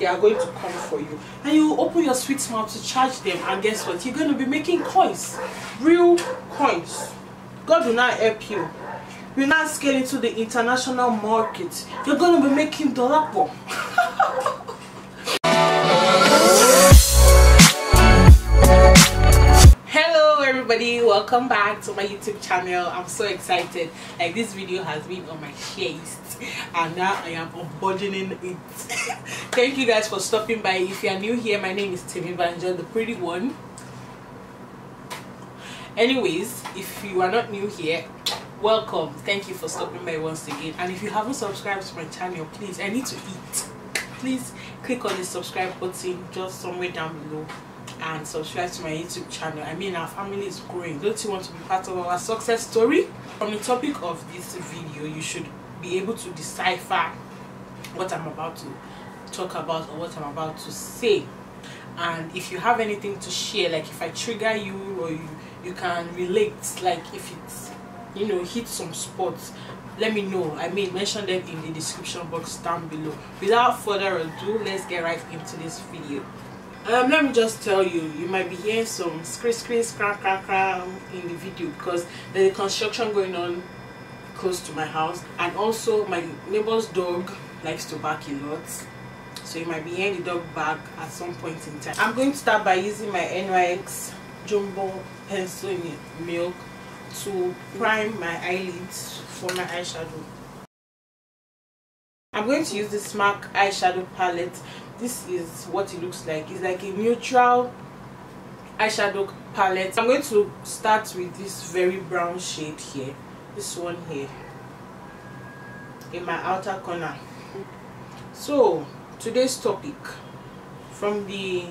they are going to come for you. And you open your sweet mouth to charge them and guess what? You're going to be making coins. Real coins. God will not help you. You're not scaling to the international market. You're going to be making dollar bomb hello everybody. Welcome back to my youtube channel. I'm so excited. Like this video has been on my chest and now i am unburdening it. Thank you guys for stopping by. If you are new here my name is Temmy Banjo the pretty one. Anyways if you are not new here welcome. Thank you for stopping by once again. And if you haven't subscribed to my channel please i need to eat. Please click on the subscribe button just somewhere down below and subscribe to my youtube channel. I mean our family is growing. Don't you want to be part of our success story? On the topic of this video you should be able to decipher what i'm about to talk about or what i'm about to say. And if you have anything to share like if i trigger you or you you can relate like if it's you know hit some spots let me know. I mean mention them in the description box down below. Without further ado let's get right into this video. Um let me just tell you you might be hearing some scream scram cram cram in the video because there's a construction going on close to my house. And also my neighbor's dog likes to bark a lot. So you might be hearing the dog bark at some point in time. I'm going to start by using my nyx jumbo pencil in milk to prime my eyelids for my eyeshadow. I'm going to use this mac eyeshadow palette. This is what it looks like. It's like a neutral eyeshadow palette. I'm going to start with this very brown shade here this one here in my outer corner. So today's topic from the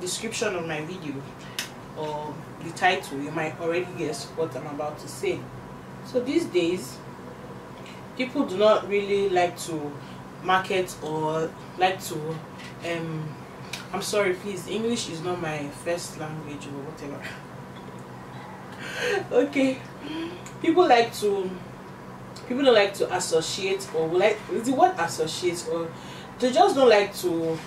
description of my video or the title you might already guess what i'm about to say. So these days people do not really like to market or like to um i'm sorry please english is not my first language or whatever okay. People like to people don't like to associate or like the word associate or they just don't like to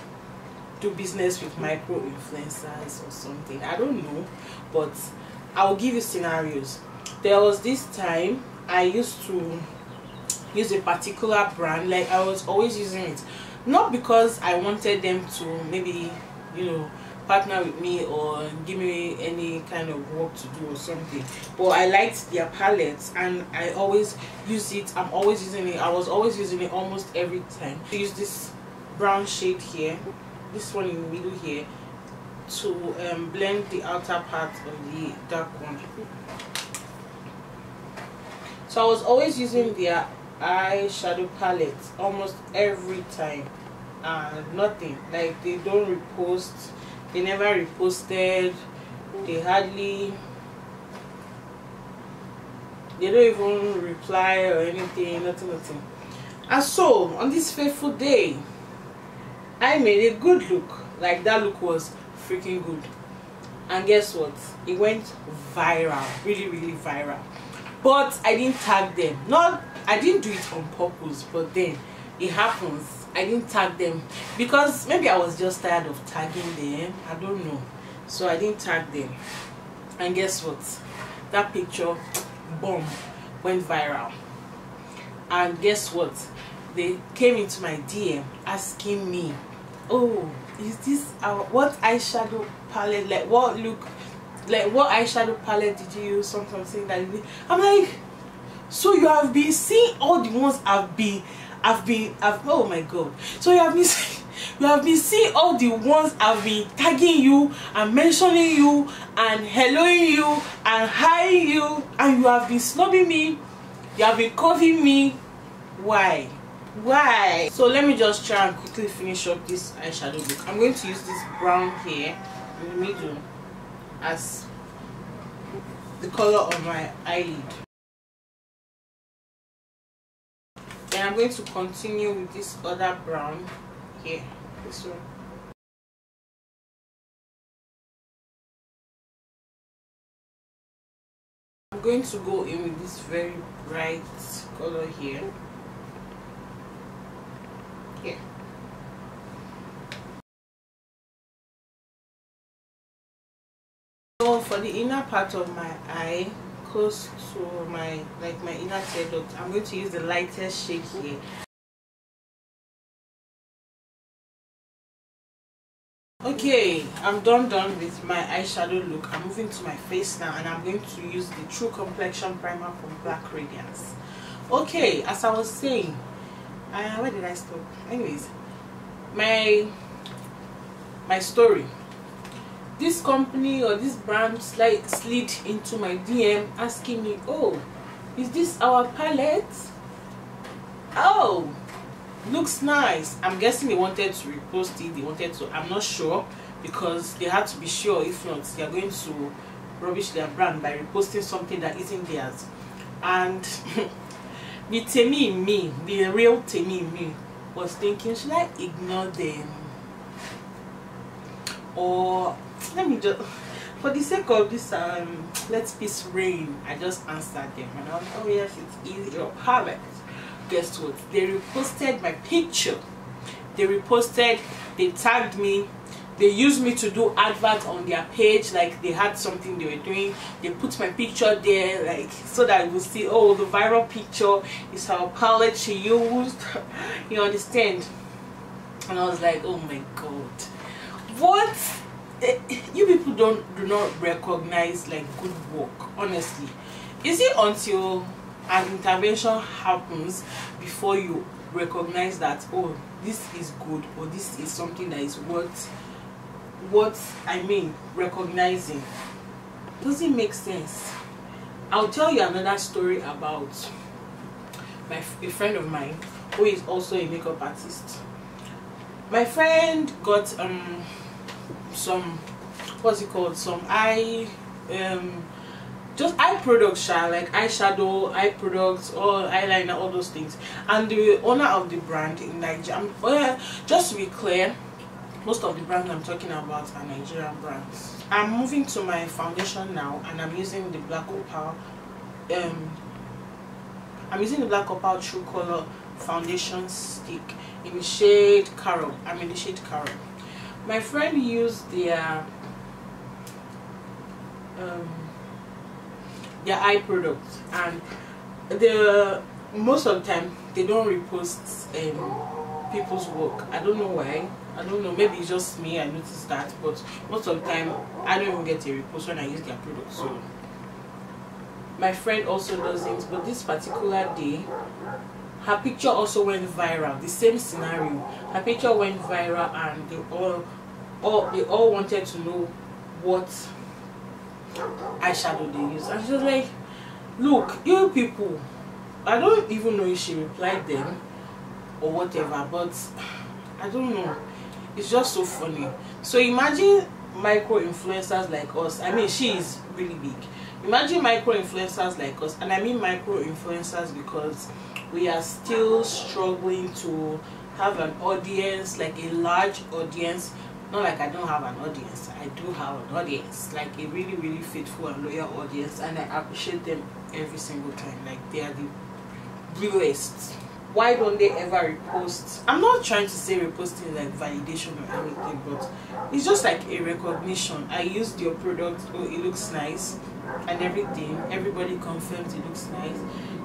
do business with micro influencers or something. I don't know but i'll give you scenarios. There was this time i used to use a particular brand like i was always using it. Not because i wanted them to maybe you know partner with me or give me any kind of work to do or something. But i liked their palettes and i always use it. I'm always using it. I was always using it almost every time. I use this brown shade here this one in the middle here to um, blend the outer part of the dark one. So I was always using their eyeshadow palette almost every time and nothing. Like they don't repost they never reposted. They hardly they don't even reply or anything nothing nothing. And so on this fateful day I made a good look. Like that look was freaking good. And guess what? It went viral. Really really viral. But I didn't tag them. Not I didn't do it on purpose but then it happens I didn't tag them. Because maybe I was just tired of tagging them. I don't know. So I didn't tag them. And guess what? That picture boom went viral. And guess what? They came into my DM asking me oh is this our what eyeshadow palette like what look like what eyeshadow palette did you use? Something saying that i'm like so you have been seeing all the ones i've been i've been i've oh my god. So you have been you have been seeing all the ones i've been tagging you and mentioning you and helloing you and hi you and you have been snubbing me. You have been covering me. Why? Why? So let me just try and quickly finish up this eyeshadow look i'm going to use this brown here in the middle as the color of my eyelid going to continue with this other brown here this one. I'm going to go in with this very bright color here. Here. So for the inner part of my eye close to my like my inner tear duct i'm going to use the lightest shade here. Okay i'm done done with my eyeshadow look. I'm moving to my face now and i'm going to use the true complexion primer from black radiance. Okay as i was saying uh, where did i stop? Anyways my my story this company or this brand like slid into my dm asking me oh is this our palette? Oh looks nice. I'm guessing they wanted to repost it they wanted to i'm not sure because they had to be sure if not they are going to rubbish their brand by reposting something that isn't theirs. And the temi me the real temi me was thinking should i ignore them? Or let me just for the sake of this um let's peace reign i just answered them and i was oh yes it's easy. Your palette guess what? They reposted my picture. They reposted they tagged me. They used me to do advert on their page like they had something they were doing. They put my picture there like so that you see oh the viral picture is her palette she used. You understand? And i was like oh my god. What you people don't do not recognize like good work honestly. Is it until an intervention happens before you recognize that oh this is good or this is something that is worth what i mean recognizing? Does it make sense? I'll tell you another story about my a friend of mine who is also a makeup artist. My friend got um some what's it called some eye um just eye products shall like eyeshadow eye products all eyeliner all those things and the owner of the brand in nigeria uh, just to be clear most of the brands i'm talking about are nigerian brands i'm moving to my foundation now and i'm using the black opal um i'm using the black opal true color foundation stick in the shade Carob. i'm in the shade Carob. My friend used their um their eye products and the most of the time they don't repost um, people's work. I don't know why. I don't know. Maybe it's just me i noticed that but most of the time i don't even get a repost when i use their products so. My friend also doesn't but this particular day her picture also went viral the same scenario. Her picture went viral and they all all they all wanted to know what eyeshadow they use. And she was like look you people i don't even know if she replied them or whatever but i don't know. It's just so funny. So imagine micro influencers like us. I mean she is really big imagine micro influencers like us and i mean micro influencers because we are still struggling to have an audience like a large audience not like I don't have an audience. I do have an audience, like a really, really faithful and loyal audience, and I appreciate them every single time. Like they are the realest. Why don't they ever repost? I'm not trying to say reposting like validation or anything, but it's just like a recognition. I used your product, oh, it looks nice, and everything. Everybody confirms it looks nice.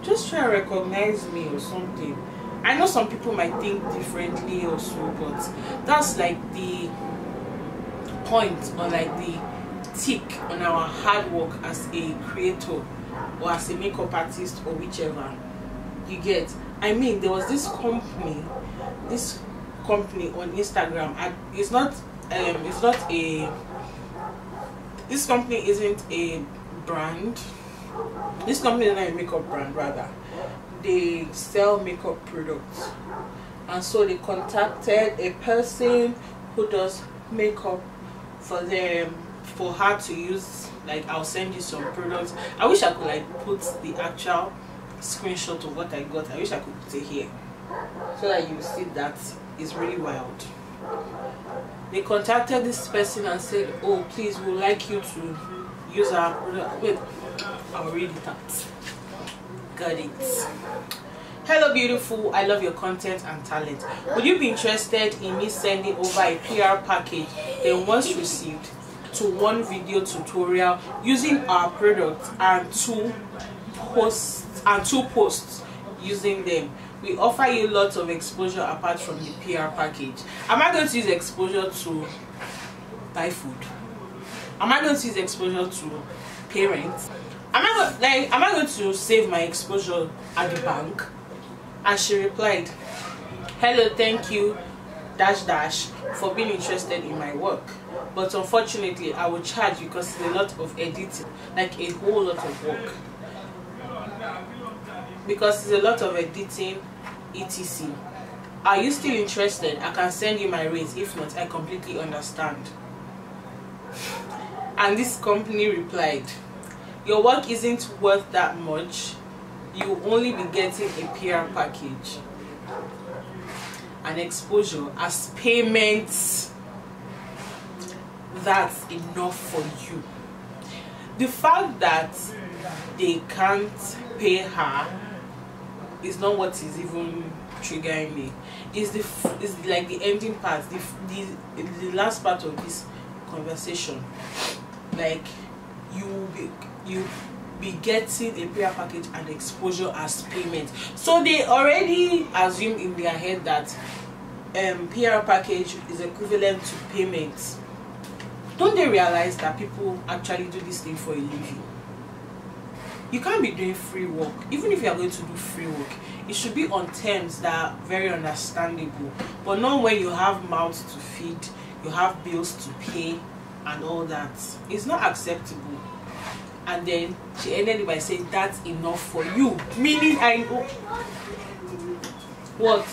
Just try to recognize me or something. I know some people might think differently or so, but that's like the point or like the tick on our hard work as a creator or as a makeup artist or whichever you get i mean there was this company this company on instagram it's not um it's not a this company isn't a brand. This company is not a makeup brand rather they sell makeup products. And so they contacted a person who does makeup for them for her to use like i'll send you some products. I wish i could like put the actual screenshot of what i got. I wish i could put it here so that you see that it's really wild. They contacted this person and said oh please we would like you to use our product wait i'll read got it. Hello beautiful. I love your content and talent. Would you be interested in me sending over a pr package then once received to one video tutorial using our product and two posts and two posts using them? We offer you lots of exposure apart from the PR package. Am I going to use exposure to buy food? Am I going to use exposure to parents? Am I go- like am I going to save my exposure at the bank? And she replied, Hello, thank you, dash dash, for being interested in my work. But unfortunately, I will charge you because it's a lot of editing, like a whole lot of work. Because it's a lot of editing, etc. Are you still interested? I can send you my rates. If not, I completely understand. And this company replied, Your work isn't worth that much. You will only be getting a PR package and exposure as payments. That's enough for you. The fact that they can't pay her is not what is even triggering me. Is the is like the ending part, the, the the last part of this conversation. Like you will be you be getting a PR package and exposure as payment. So they already assume in their head that um PR package is equivalent to payment. Don't they realize that people actually do this thing for a living? you can't be doing free work even if you are going to do free work it should be on terms that are very understandable but not when you have mouths to feed you have bills to pay and all that. It's not acceptable. And then she ended it by saying that's enough for you. Meaning i know. What?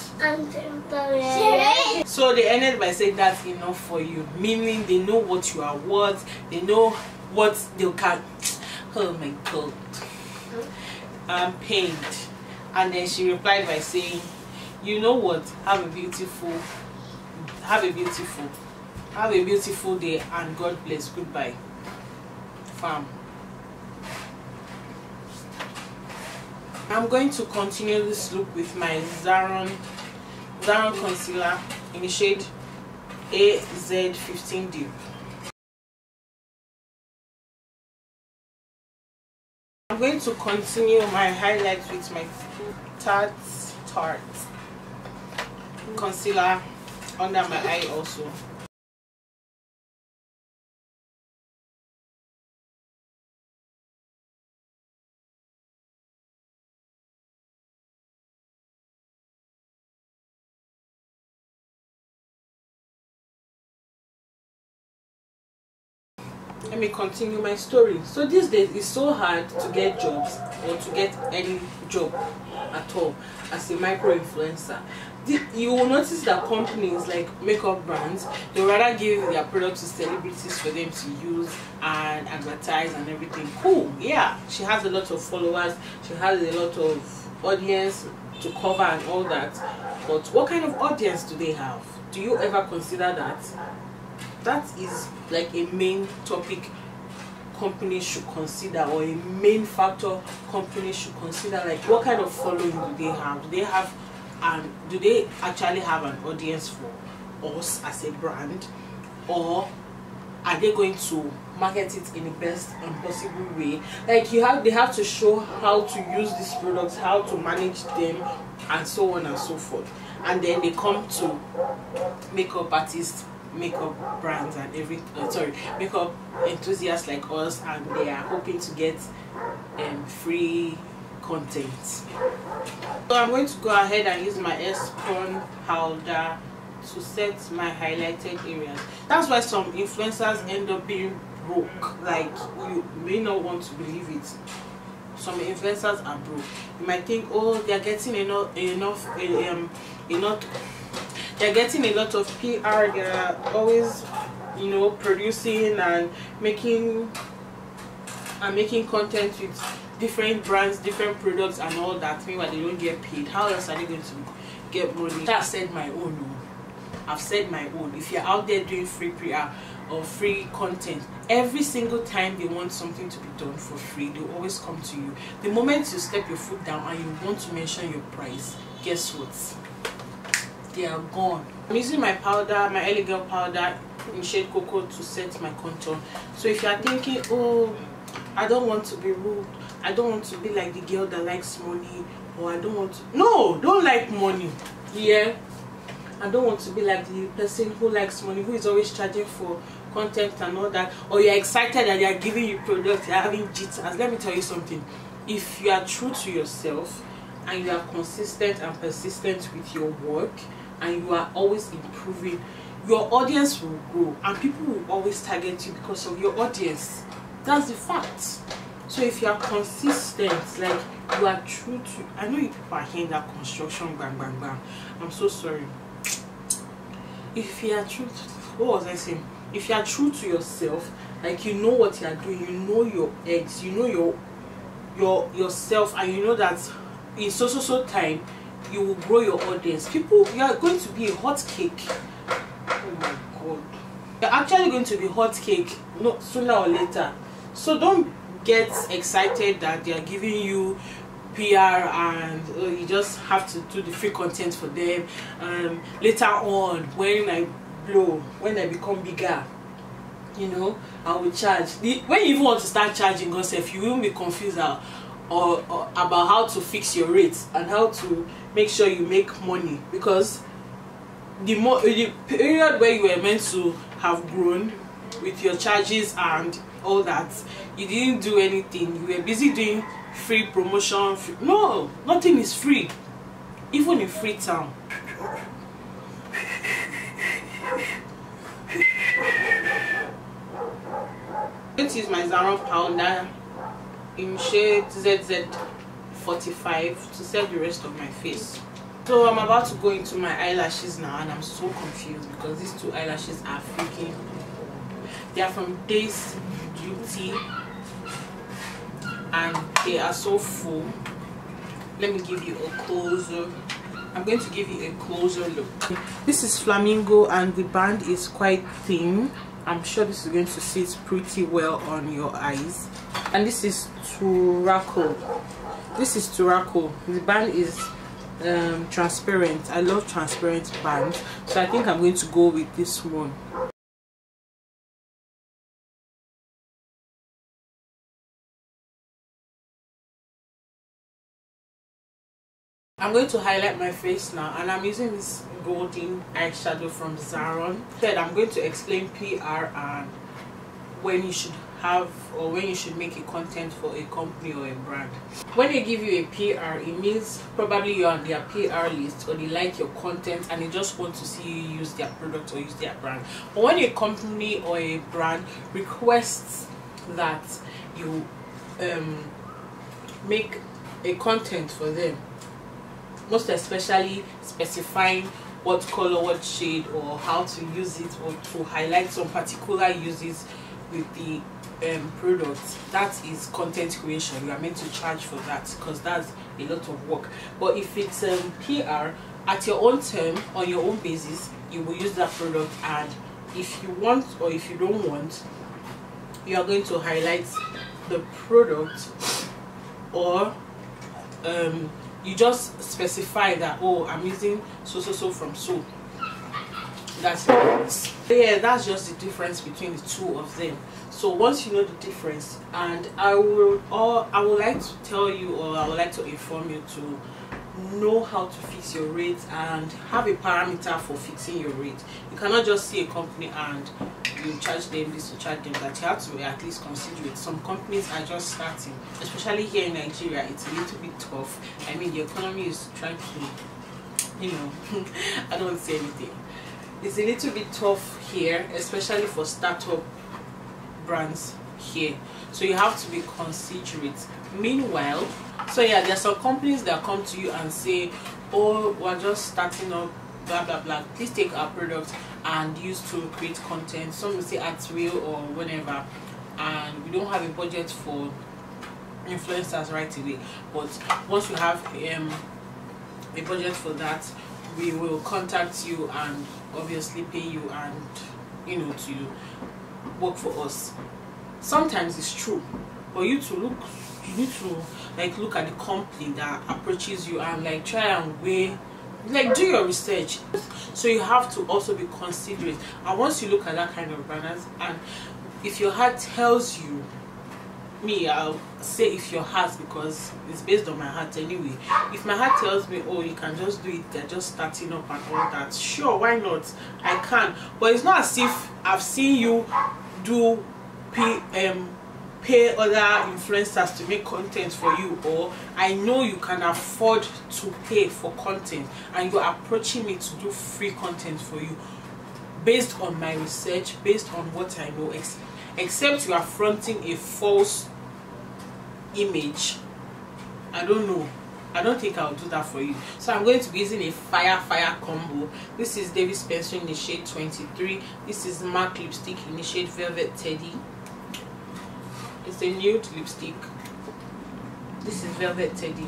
So they ended by saying that's enough for you. Meaning they know what you are worth. They know what they can oh my god. I'm pained. And then she replied by saying you know what? Have a beautiful have a beautiful have a beautiful day and god bless. Goodbye. Farm i'm going to continue this look with my zaron zaron concealer in the shade az15 deep I'm going to continue my highlights with my Tarte Tarte concealer under my eye also. Let me continue my story. So these days it's so hard to get jobs or to get any job at all as a micro influencer. You will notice that companies like makeup brands they rather give their products to celebrities for them to use and advertise and everything. Cool yeah she has a lot of followers she has a lot of audience to cover and all that. But what kind of audience do they have? Do you ever consider that that is like a main topic companies should consider or a main factor companies should consider like what kind of following do they have? Do they have and do they actually have an audience for us as a brand? Or are they going to market it in the best and possible way? Like you have they have to show how to use these products how to manage them and so on and so forth. And then they come to makeup artists makeup brands and every uh, sorry makeup enthusiasts like us and they are hoping to get um, free content. So i'm going to go ahead and use my espon powder to set my highlighted areas. That's why some influencers end up being broke. Like you may not want to believe it. Some influencers are broke. You might think oh they're getting enough enough um enough they're getting a lot of PR. They're always, you know, producing and making and making content with different brands, different products, and all that. Meanwhile, they don't get paid. How else are they going to get money? I've said my own. oh. I've said my own. If you're out there doing free PR or free content, every single time they want something to be done for free, they always come to you. The moment you step your foot down and you want to mention your price, guess what? They are gone. I'm using my powder, my Elegant powder in shade cocoa to set my contour. So if you are thinking oh i don't want to be rude. I don't want to be like the girl that likes money or i don't want to no don't like money. Yeah. I don't want to be like the person who likes money who is always charging for content and all that. Or you're excited that they're giving you products they're having jitters. Let me tell you something. If you are true to yourself and you are consistent and persistent with your work and you are always improving your audience will grow and people will always target you because of your audience. That's the fact. So if you are consistent like you are true to i know you people are hearing that construction bang bang bang i'm so sorry. If you are true to, what was i saying? If you are true to yourself like you know what you are doing you know your eggs you know your your yourself and you know that in so so so time you will grow your audience. People you are going to be a hot cake. Oh my god. You're actually going to be hot cake no sooner or later. So don't get excited that they are giving you PR and uh, you just have to do the free content for them. Um, later on when I blow when I become bigger you know I will charge. The, when you even want to start charging yourself you will be confused or, or, or about how to fix your rates and how to make sure you make money because the more the period where you were meant to have grown with your charges and all that you didn't do anything. You were busy doing free promotion free, no nothing is free. Even in Freetown to use my Zaron powder in shade ZZ45 to set the rest of my face. So I'm about to go into my eyelashes now and I'm so confused because these two eyelashes are freaking they are from Days Beauty and they are so full. Let me give you a closer I'm going to give you a closer look. This is Flamingo and the band is quite thin I'm sure this is going to sit pretty well on your eyes and this is Turaco this is Turaco. The band is um, transparent. I love transparent bands so I think I'm going to go with this one. I'm going to highlight my face now and I'm using this golden eyeshadow from Zaron. Then I'm going to explain PR and when you should have or when you should make a content for a company or a brand. When they give you a PR, it means probably you're on their PR list or they like your content and they just want to see you use their product or use their brand. But when a company or a brand requests that you um, make a content for them most especially specifying what color what shade or how to use it or to highlight some particular uses with the um, product that is content creation. You are meant to charge for that because that's a lot of work. But if it's um, PR at your own term on your own basis you will use that product. And if you want or if you don't want you are going to highlight the product or um, you just specify that oh i'm using so so. So from so that's yeah that's just the difference between the two of them so once you know the difference and i will or i would like to tell you or i would like to inform you to know how to fix your rate and have a parameter for fixing your rate you cannot just see a company and you charge them this, you charge them that. You have to at least consider it. Some companies are just starting, especially here in Nigeria. It's a little bit tough. I mean, the economy is trying to, you know, I don't say anything. It's a little bit tough here, especially for startup brands here. So you have to be considerate. Meanwhile, so yeah, there are some companies that come to you and say, oh, we're just starting up blah blah blah please take our product and use to create content some will say at real or whatever and we don't have a budget for influencers right away but once we have um, a budget for that we will contact you and obviously pay you and you know to work for us. Sometimes it's true but you to look you need to like look at the company that approaches you and like try and weigh like do your research. So you have to also be considerate. And once you look at that kind of brand and if your heart tells you me i'll say if your heart because it's based on my heart anyway. If my heart tells me oh you can just do it they're just starting up and all that sure why not? I can. But it's not as if i've seen you do pm pay other influencers to make content for you or i know you can afford to pay for content and you're approaching me to do free content for you based on my research based on what i know except you are fronting a false image. I don't know i don't think i'll do that for you. So i'm going to be using a fire fire combo. This is david spencer in the shade 23 this is mac lipstick in the shade velvet teddy. It's a nude lipstick. This is velvet teddy.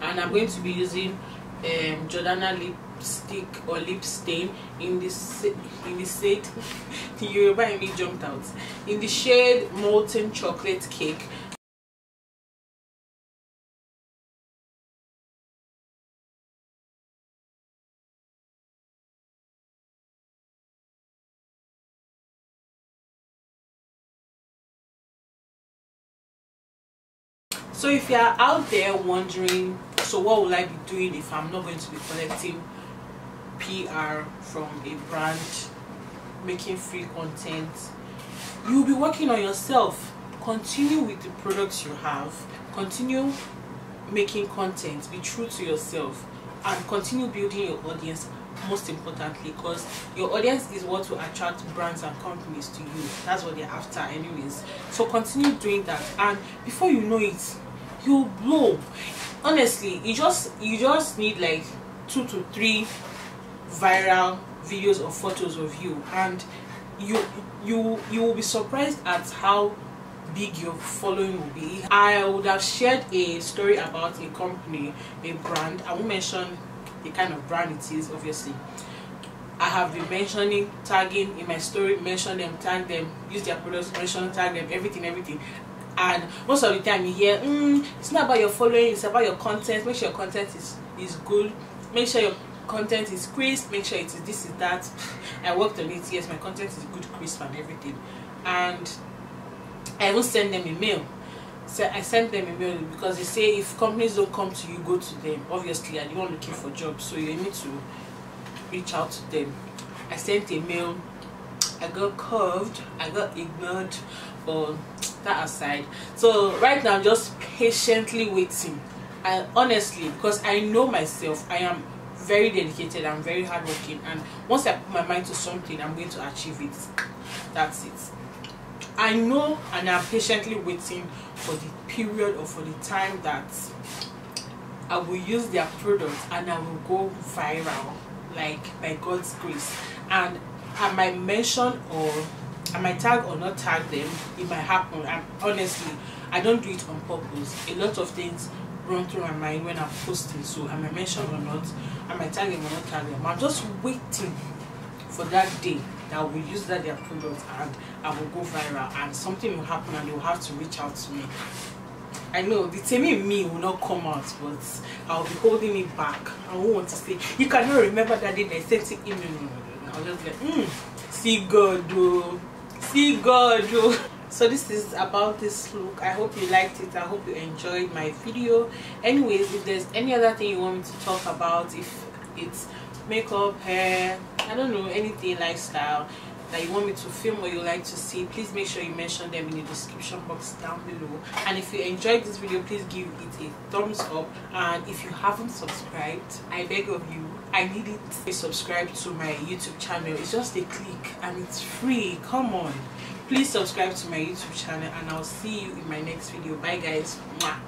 And i'm going to be using um jordana lipstick or lip stain in this in the shade the yoruba in me jumped out. In the shade molten chocolate cake so if you are out there wondering so what will i be doing if i'm not going to be collecting pr from a brand making free content? You'll be working on yourself. Continue with the products you have. Continue making content. Be true to yourself. And continue building your audience most importantly because your audience is what will attract brands and companies to you. That's what they're after anyways. So continue doing that. And before you know it you blow honestly you just you just need like two to three viral videos or photos of you and you you you will be surprised at how big your following will be. I would have shared a story about a company a brand. I won't mention the kind of brand it is obviously. I have been mentioning tagging in my story mention them tag them use their products mention tag them everything everything and most of the time you hear mm, it's not about your following it's about your content. Make sure your content is is good. Make sure your content is crisp. Make sure it is this is that. I worked on it. Yes my content is good crisp and everything. And i even send them a mail. So i sent them a mail because they say if companies don't come to you go to them obviously and you looking for jobs so you need to reach out to them. I sent a mail. I got curved. I got ignored but that aside so right now i'm just patiently waiting. Honestly because i know myself i am very dedicated i'm very hardworking and once i put my mind to something i'm going to achieve it. That's it. I know and i'm patiently waiting for the period or for the time that i will use their product and i will go viral like by god's grace. And i might mention or I might tag or not tag them. It might happen. And honestly, I don't do it on purpose. A lot of things run through my mind when I'm posting. So I might mention or not. I might tag them or not tag them. I'm just waiting for that day that will use that their product and I will go viral and something will happen and they will have to reach out to me. I know the Temi me will not come out, but I'll be holding it back. I won't want to say you cannot remember that day they sent it in. I'll just like, mm, see God, though see god so this is about this look. I hope you liked it. I hope you enjoyed my video. Anyways if there's any other thing you want me to talk about if it's makeup hair i don't know anything lifestyle that you want me to film or you like to see please make sure you mention them in the description box down below. And if you enjoyed this video please give it a thumbs up. And if you haven't subscribed i beg of you i need it please subscribe to my youtube channel. It's just a click and it's free. Come on. Please subscribe to my youtube channel and i'll see you in my next video. Bye guys. Mwah.